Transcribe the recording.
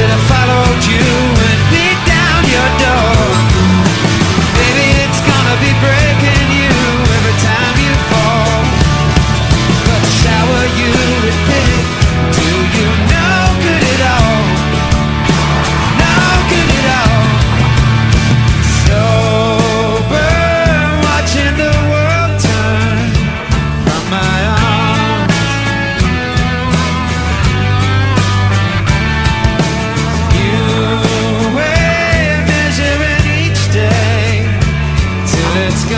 should have